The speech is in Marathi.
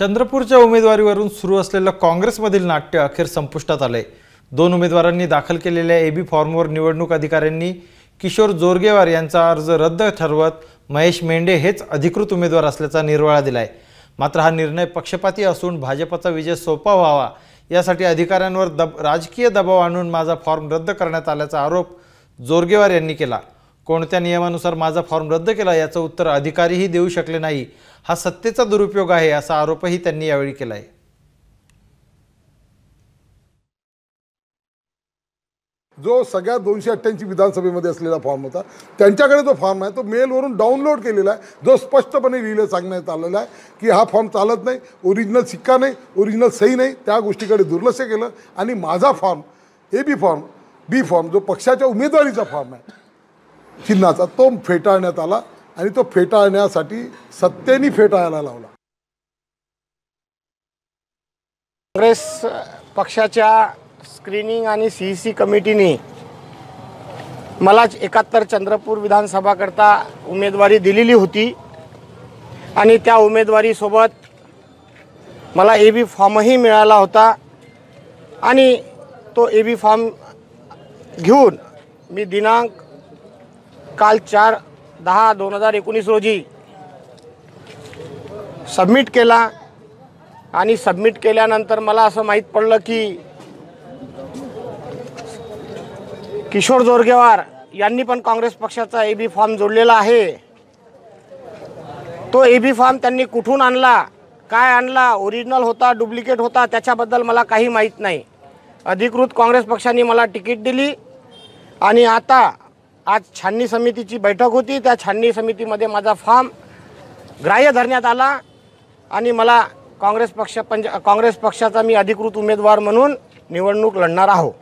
चंद्रपूरच्या उमेदवारीवरून सुरू असलेलं काँग्रेसमधील नाट्य अखेर संपुष्टात आलंय. दोन उमेदवारांनी दाखल केलेल्या एबी फॉर्मवर निवडणूक अधिकाऱ्यांनी किशोर जोरगेवार यांचा अर्ज रद्द ठरवत महेश मेंढे हेच अधिकृत उमेदवार असल्याचा निर्वाळा दिलाय. मात्र हा निर्णय पक्षपाती असून भाजपचा विजय सोपा व्हावा यासाठी अधिकाऱ्यांवर दब राजकीय दबाव आणून माझा फॉर्म रद्द करण्यात आल्याचा आरोप जोरगेवार यांनी केला. कोणत्या नियमानुसार माझा फॉर्म रद्द केला याचं उत्तर अधिकारीही देऊ शकले नाही. हा सत्तेचा दुरुपयोग आहे असा आरोपही त्यांनी यावेळी केला आहे जो सगळ्या दोनशे अठ्ठ्याऐंशी विधानसभेमध्ये असलेला फॉर्म होता त्यांच्याकडे जो फॉर्म आहे. तो मेलवरून डाउनलोड केलेला आहे. जो स्पष्टपणे लिहिलं सांगण्यात आलेला आहे की हा फॉर्म चालत नाही ओरिजिनल सिक्का नाही ओरिजिनल सही नाही त्या गोष्टीकडे दुर्लक्ष केलं आणि माझा form A B form B form जो पक्षाच्या उमेदवारीचा फॉर्म आहे चिन्हाचा तो फेटाळण्यात आला आणि तो फेटाळण्यासाठी सत्तेने फेटाळायला लावला. काँग्रेस पक्षाच्या स्क्रीनिंग आणि सी ई सी कमिटीने मला एकाहत्तर चंद्रपूर विधानसभाकरता उमेदवारी दिलेली होती आणि त्या उमेदवारीसोबत मला ए बी फॉर्मही मिळाला होता आणि तो ए बी फॉर्म घेऊन मी दिनांक काल चार दहा दोन हजार एकोणीस रोजी सबमिट केला. आणि सबमिट केल्यानंतर मला असं माहीत पडलं की किशोर जोरगेवार यांनी पण काँग्रेस पक्षाचा ए बी फॉर्म जोडलेला आहे. तो ए बी फॉर्म त्यांनी कुठून आणला काय आणला ओरिजिनल होता डुप्लिकेट होता त्याच्याबद्दल मला काही माहीत नाही. अधिकृत काँग्रेस पक्षाने मला तिकीट दिली. आणि आता आज छाननी समितीची बैठक होती. त्या छाननी समितीमध्ये माझा फॉर्म ग्राह्य धरण्यात आला आणि मला काँग्रेस पक्ष पंज काँग्रेस पक्षाचा मी अधिकृत उमेदवार म्हणून निवडणूक लढणार आहो.